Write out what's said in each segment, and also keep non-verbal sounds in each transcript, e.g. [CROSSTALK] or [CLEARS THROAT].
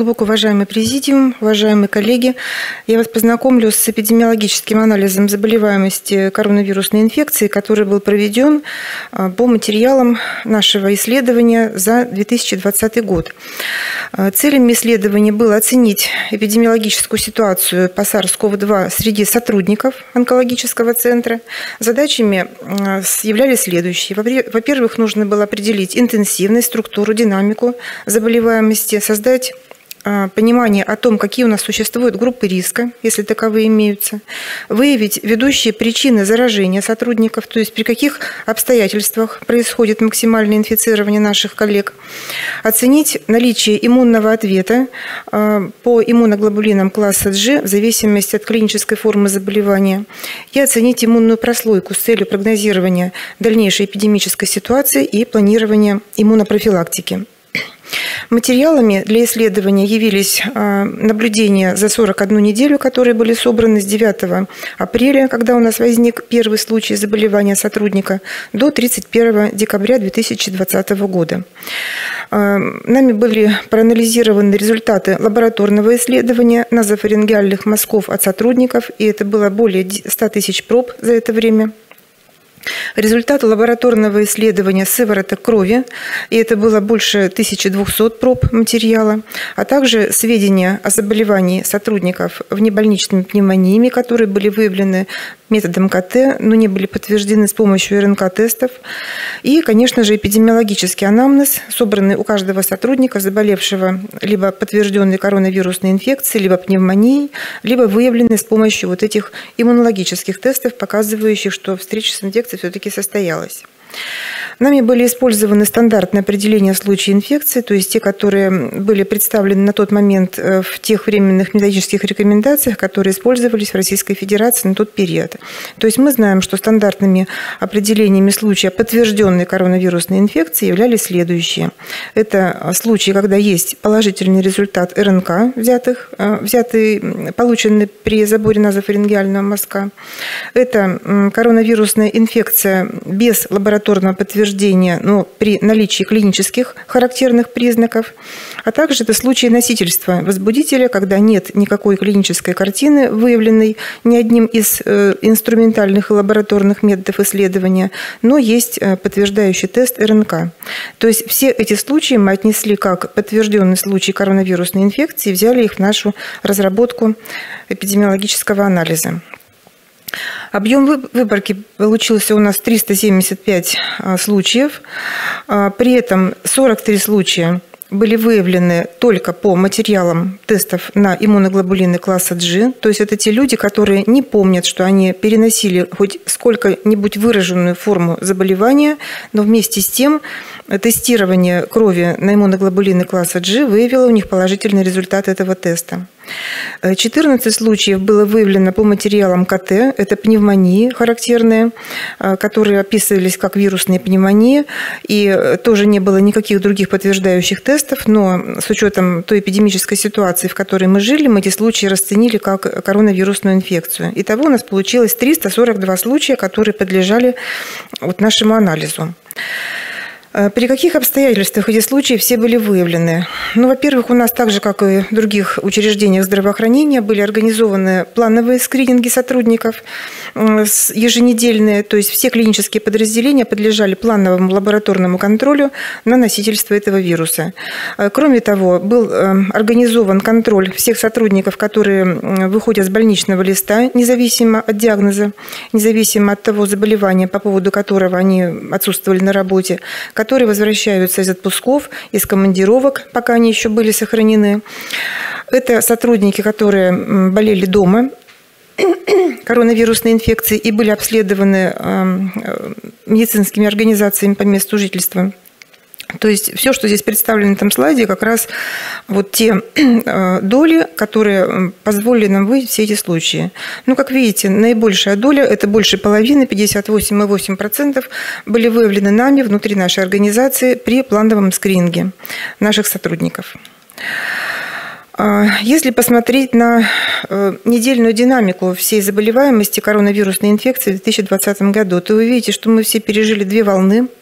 Глубоко уважаемый президиум, уважаемые коллеги, я вас познакомлю с эпидемиологическим анализом заболеваемости коронавирусной инфекции, который был проведен а, по материалам нашего исследования за 2020 год. А, целями исследования было оценить эпидемиологическую ситуацию по SARS-CoV-2 среди сотрудников онкологического центра. Задачами а, являлись следующие. Во-первых, нужно было определить интенсивность, структуру, динамику заболеваемости, создать понимание о том, какие у нас существуют группы риска, если таковые имеются, выявить ведущие причины заражения сотрудников, то есть при каких обстоятельствах происходит максимальное инфицирование наших коллег, оценить наличие иммунного ответа а, по иммуноглобулинам класса G в зависимости от клинической формы заболевания и оценить иммунную прослойку с целью прогнозирования дальнейшей эпидемической ситуации и планирования иммунопрофилактики. Материалами для исследования явились а, наблюдения за 41 неделю, которые были собраны с 9 апреля, когда у нас возник первый случай заболевания сотрудника, до 31 декабря 2020 года. А, нами были проанализированы результаты лабораторного исследования назофарингеальных мазков от сотрудников, и это было более 100 тысяч проб за это время. Результаты лабораторного исследования сывороток крови, и это было больше 1200 проб материала, а также сведения о заболевании сотрудников внебольничными пневмониями, которые были выявлены методом КТ, но не были подтверждены с помощью РНК-тестов. И, конечно же, эпидемиологический анамнез, собранный у каждого сотрудника, заболевшего либо подтвержденной коронавирусной инфекцией, либо пневмонией, либо выявленный с помощью вот этих иммунологических тестов, показывающих, что встреча с инфекцией все-таки состоялась. Нами были использованы стандартные определения случая инфекции, то есть те, которые были представлены на тот момент э, в тех временных методических рекомендациях, которые использовались в Российской Федерации на тот период. То есть мы знаем, что стандартными определениями случая подтвержденной коронавирусной инфекции являлись следующие. Это случаи, когда есть положительный результат РНК, взятых, э, взятый, полученный при заборе назофарингеального мазка. Это коронавирусная инфекция без лабораторного подтверждения подтверждения ну, при наличии клинических характерных признаков, а также это случаи носительства возбудителя, когда нет никакой клинической картины, выявленной ни одним из э, инструментальных и лабораторных методов исследования, но есть э, подтверждающий тест РНК. То есть все эти случаи мы отнесли как подтвержденный случай коронавирусной инфекции взяли их в нашу разработку эпидемиологического анализа. Объем выборки получился у нас 375 а, случаев. А, при этом 43 случая были выявлены только по материалам тестов на иммуноглобулины класса G. То есть это те люди, которые не помнят, что они переносили хоть сколько-нибудь выраженную форму заболевания, но вместе с тем тестирование крови на иммуноглобулины класса G выявило у них положительный результат этого теста. 14 случаев было выявлено по материалам КТ, это пневмонии характерные, э, которые описывались как вирусные пневмонии, и тоже не было никаких других подтверждающих тестов, но с учетом той эпидемической ситуации, в которой мы жили, мы эти случаи расценили как коронавирусную инфекцию. Итого у нас получилось 342 случая, которые подлежали вот нашему анализу. Э, при каких обстоятельствах эти случаи все были выявлены? Ну, во-первых, у нас так же, как и в других учреждениях здравоохранения, были организованы плановые скрининги сотрудников еженедельные, то есть все клинические подразделения подлежали плановому лабораторному контролю на носительство этого вируса. Э, кроме того, был э, организован контроль всех сотрудников, которые выходят с больничного листа, независимо от диагноза, независимо от того заболевания, по поводу которого они отсутствовали на работе, которые возвращаются из отпусков, из командировок, пока они еще были сохранены. Это сотрудники, которые болели дома, [CLEARS THROAT] коронавирусной инфекцией и были обследованы эм, э, медицинскими организациями по месту жительства. То есть все, что здесь представлено на этом слайде, как раз вот те э, доли, которые позволили нам выявить все эти случаи. Ну, как видите, наибольшая доля, это больше половины, 58,8% были выявлены нами внутри нашей организации при плановом скрининге наших сотрудников. А, если посмотреть на э, недельную динамику всей заболеваемости коронавирусной инфекции в 2020 году, то вы увидите, что мы все пережили две волны –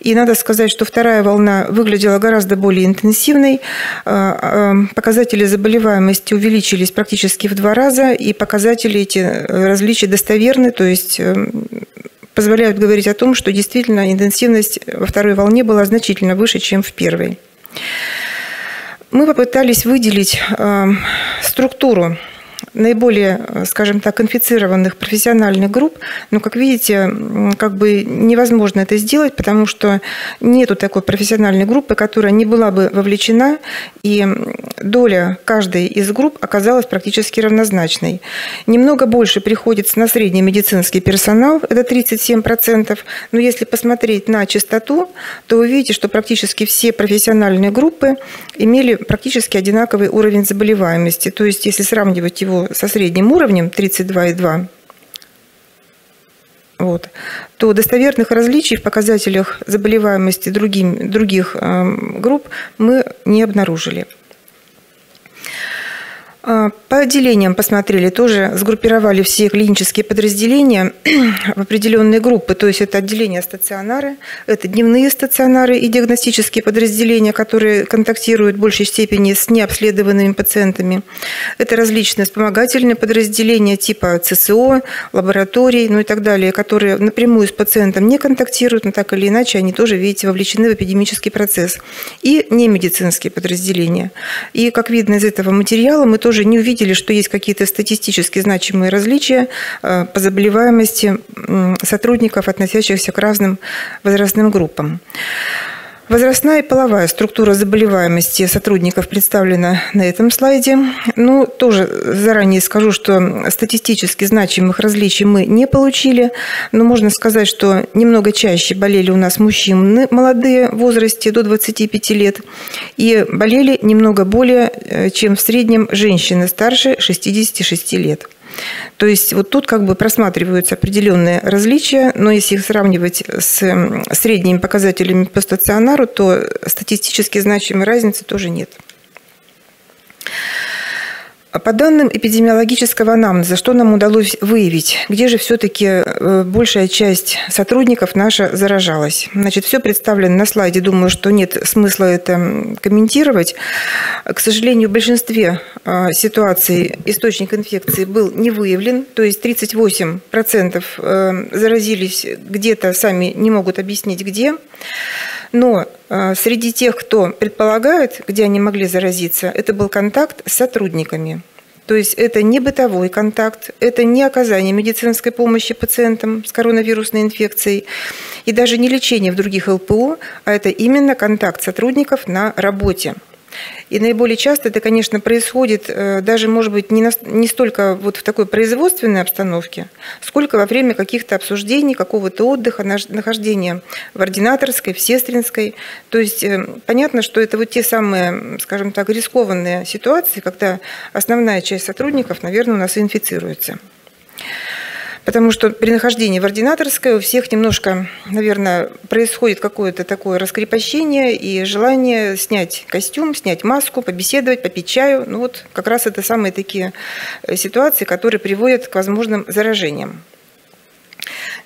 И надо сказать, что вторая волна выглядела гораздо более интенсивной. А, а, показатели заболеваемости увеличились практически в два раза, и показатели эти э, различия достоверны, то есть эм, позволяют говорить о том, что действительно интенсивность во второй волне была значительно выше, чем в первой. Мы попытались выделить эм, структуру наиболее, э, скажем так, инфицированных профессиональных групп, но, как видите, как бы невозможно это сделать, потому что нету такой профессиональной группы, которая не была бы вовлечена, и доля каждой из групп оказалась практически равнозначной. Немного больше приходится на средний медицинский персонал, это 37%, но если посмотреть на частоту, то вы видите, что практически все профессиональные группы имели практически одинаковый уровень заболеваемости. То есть, если сравнивать его со средним уровнем 32,2, вот, то достоверных различий в показателях заболеваемости другим, других э, групп мы не обнаружили. А, по отделениям посмотрели, тоже сгруппировали все клинические подразделения [CLEARS THROAT] в определенные группы. То есть это отделения стационары, это дневные стационары и диагностические подразделения, которые контактируют в большей степени с необследованными пациентами. Это различные вспомогательные подразделения типа ЦСО, лабораторий, ну и так далее, которые напрямую с пациентом не контактируют, но так или иначе они тоже, видите, вовлечены в эпидемический процесс. И немедицинские подразделения. И, как видно из этого материала, мы тоже тоже не увидели, что есть какие-то статистически значимые различия э, по заболеваемости сотрудников, относящихся к разным возрастным группам. Возрастная и половая структура заболеваемости сотрудников представлена на этом слайде. Ну, тоже заранее скажу, что статистически значимых различий мы не получили, но можно сказать, что немного чаще болели у нас мужчины молодые в возрасте до 25 лет и болели немного более, э, чем в среднем женщины старше 66 лет. То есть вот тут как бы просматриваются определенные различия, но если их сравнивать с средними показателями по стационару, то статистически значимой разницы тоже нет. А по данным эпидемиологического анамнеза, что нам удалось выявить? Где же все-таки э, большая часть сотрудников наша заражалась? Значит, все представлено на слайде. Думаю, что нет смысла это комментировать. К сожалению, в большинстве э, ситуаций источник инфекции был не выявлен. То есть 38% э, заразились где-то, сами не могут объяснить где. Но а, среди тех, кто предполагает, где они могли заразиться, это был контакт с сотрудниками. То есть это не бытовой контакт, это не оказание медицинской помощи пациентам с коронавирусной инфекцией и даже не лечение в других ЛПО, а это именно контакт сотрудников на работе. И наиболее часто это, конечно, происходит э, даже, может быть, не, на, не столько вот в такой производственной обстановке, сколько во время каких-то обсуждений, какого-то отдыха, нахождения в ординаторской, в сестринской. То есть э, понятно, что это вот те самые, скажем так, рискованные ситуации, когда основная часть сотрудников, наверное, у нас инфицируется потому что при нахождении в ординаторской у всех немножко, наверное, происходит какое-то такое раскрепощение и желание снять костюм, снять маску, побеседовать, попить чаю. Ну вот как раз это самые такие э, ситуации, которые приводят к возможным заражениям.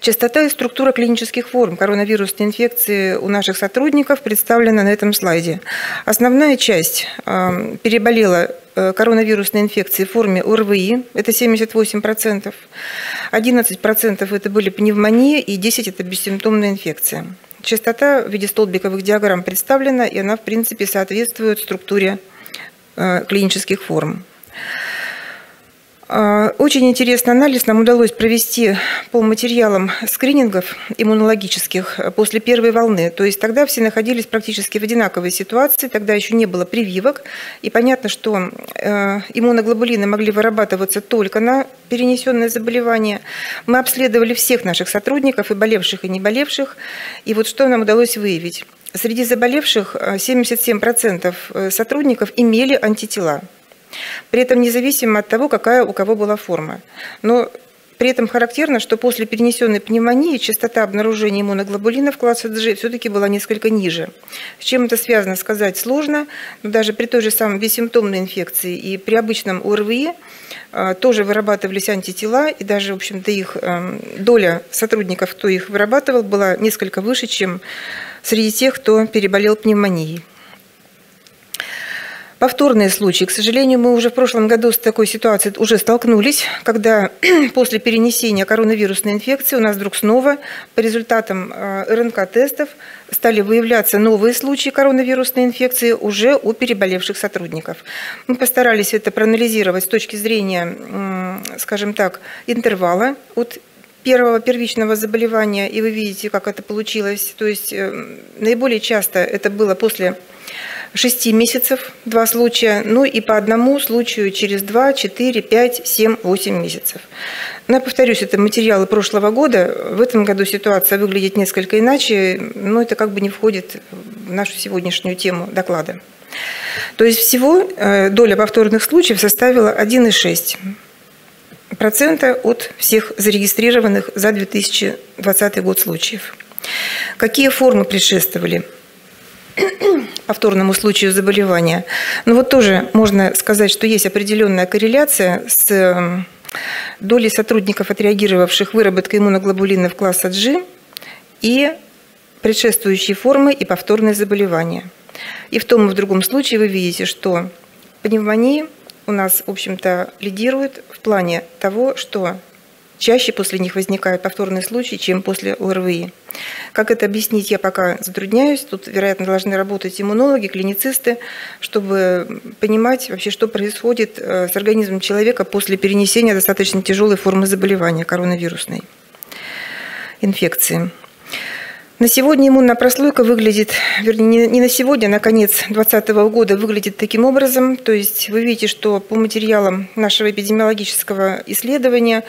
Частота и структура клинических форм коронавирусной инфекции у наших сотрудников представлена на этом слайде. Основная часть э, переболела э, коронавирусной инфекцией в форме ОРВИ, это 78%, 11% это были пневмонии и 10% это бессимптомная инфекция. Частота в виде столбиковых диаграмм представлена, и она, в принципе, соответствует структуре э, клинических форм. А, очень интересный анализ нам удалось провести по материалам скринингов иммунологических после первой волны. То есть тогда все находились практически в одинаковой ситуации, тогда еще не было прививок. И понятно, что э, иммуноглобулины могли вырабатываться только на перенесенное заболевание. Мы обследовали всех наших сотрудников, и болевших, и не болевших. И вот что нам удалось выявить. Среди заболевших 77% э, сотрудников имели антитела. При этом независимо от того, какая у кого была форма. Но При этом характерно, что после перенесенной пневмонии частота обнаружения иммуноглобулинов класса G все-таки была несколько ниже. С чем это связано, сказать сложно, но даже при той же самой бессимптомной инфекции и при обычном ОРВИ а, тоже вырабатывались антитела, и даже, в общем-то, их эм, доля сотрудников, кто их вырабатывал, была несколько выше, чем среди тех, кто переболел пневмонией. Повторные случаи. К сожалению, мы уже в прошлом году с такой ситуацией уже столкнулись, когда [CLEARS THROAT] после перенесения коронавирусной инфекции у нас вдруг снова по результатам э, РНК-тестов стали выявляться новые случаи коронавирусной инфекции уже у переболевших сотрудников. Мы постарались это проанализировать с точки зрения, скажем так, интервала от первого первичного заболевания, и вы видите, как это получилось. То есть э, наиболее часто это было после 6 месяцев, два случая, ну и по одному случаю через 2, 4, 5, 7, 8 месяцев. Но я повторюсь, это материалы прошлого года. В этом году ситуация выглядит несколько иначе, но это как бы не входит в нашу сегодняшнюю тему доклада. То есть всего э, доля повторных случаев составила 1,6 процента от всех зарегистрированных за 2020 год случаев. Какие формы предшествовали? Повторному случаю заболевания. Но вот тоже можно сказать, что есть определенная корреляция с эм, долей сотрудников, отреагировавших выработкой иммуноглобулинов класса G и предшествующие формы и повторные заболевания. И в том и в другом случае вы видите, что пневмонии у нас, в общем-то, лидирует в плане того, что чаще после них возникают повторные случаи, чем после ОРВИ. Как это объяснить, я пока затрудняюсь. Тут, вероятно, должны работать иммунологи, клиницисты, чтобы понимать вообще, что происходит э, с организмом человека после перенесения достаточно тяжелой формы заболевания коронавирусной инфекции. На сегодня иммунная прослойка выглядит, вернее, не на сегодня, а на конец 2020 года выглядит таким образом. То есть вы видите, что по материалам нашего эпидемиологического исследования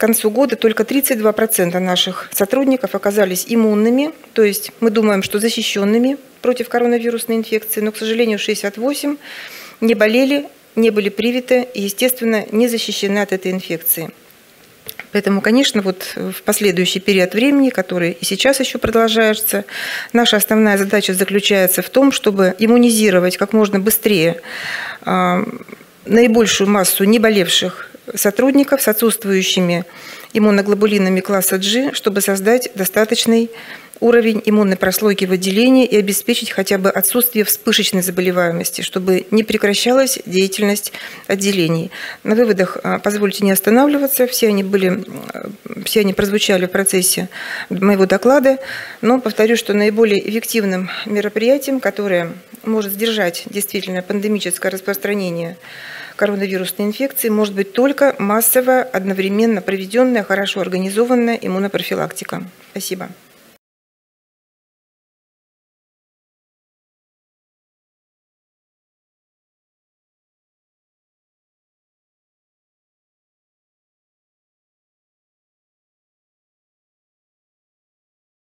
к концу года только 32% наших сотрудников оказались иммунными, то есть мы думаем, что защищенными против коронавирусной инфекции, но, к сожалению, 68 не болели, не были привиты и, естественно, не защищены от этой инфекции. Поэтому, конечно, вот в последующий период времени, который и сейчас еще продолжается, наша основная задача заключается в том, чтобы иммунизировать как можно быстрее а, наибольшую массу неболевших сотрудников с отсутствующими иммуноглобулинами класса G, чтобы создать достаточный уровень иммунной прослойки в отделении и обеспечить хотя бы отсутствие вспышечной заболеваемости, чтобы не прекращалась деятельность отделений. На выводах а, позвольте не останавливаться, все они, были, все они прозвучали в процессе моего доклада, но повторю, что наиболее эффективным мероприятием, которое может сдержать действительно пандемическое распространение коронавирусной инфекции может быть только массовая, одновременно проведенная, хорошо организованная иммунопрофилактика. Спасибо.